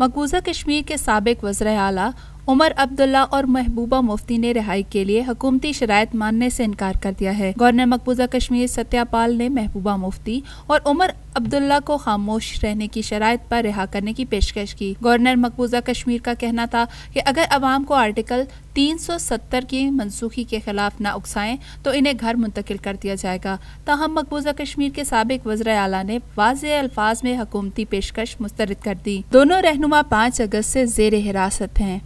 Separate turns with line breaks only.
मकबूजा कश्मीर के सबक वज्र अला उमर अब्दुल्ला और महबूबा मुफ्ती ने रिहाई के लिए हुकूमती शरात मानने से इनकार कर दिया है। गवर्नर मकबूजा कश्मीर सत्यापाल ने महबूबा मुफ्ती और उमर अब्दुल्ला को खामोश रहने की शरात पर रिहा करने की पेशकश की। गवर्नर मकबूजा कश्मीर का कहना था कि अगर अवाम को आर्टिकल 370 की मनसूखी के खिलाफ न उकसाएँ तो इन्हें घर मुंतकिल कर दिया जाएगा। ताहम मकबूजा कश्मीर के सबक वज्र अला ने वाज अल्फाज में हुकूमती पेशकश मुस्तरद कर दी। दोनों रहनुमा पाँच अगस्त से जेर हिरासत हैं।